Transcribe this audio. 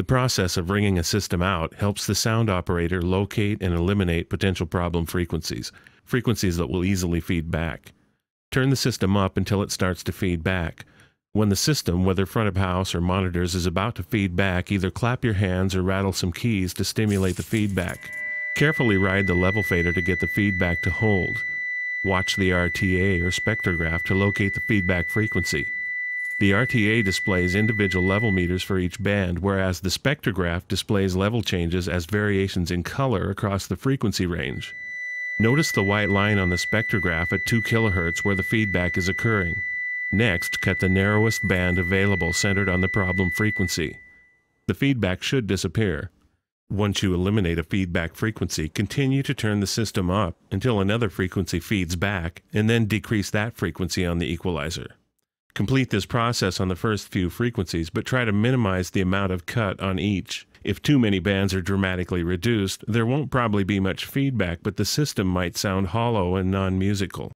The process of ringing a system out helps the sound operator locate and eliminate potential problem frequencies, frequencies that will easily feed back. Turn the system up until it starts to feed back. When the system, whether front of house or monitors, is about to feed back, either clap your hands or rattle some keys to stimulate the feedback. Carefully ride the level fader to get the feedback to hold. Watch the RTA or spectrograph to locate the feedback frequency. The RTA displays individual level meters for each band, whereas the spectrograph displays level changes as variations in color across the frequency range. Notice the white line on the spectrograph at 2 kHz where the feedback is occurring. Next, cut the narrowest band available centered on the problem frequency. The feedback should disappear. Once you eliminate a feedback frequency, continue to turn the system up until another frequency feeds back, and then decrease that frequency on the equalizer. Complete this process on the first few frequencies, but try to minimize the amount of cut on each. If too many bands are dramatically reduced, there won't probably be much feedback, but the system might sound hollow and non musical.